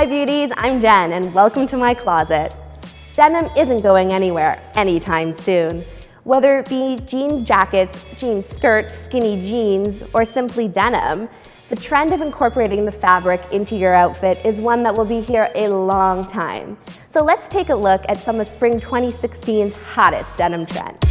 Hi beauties! I'm Jen and welcome to my closet. Denim isn't going anywhere anytime soon. Whether it be jean jackets, jean skirts, skinny jeans, or simply denim, the trend of incorporating the fabric into your outfit is one that will be here a long time. So let's take a look at some of spring 2016's hottest denim trends.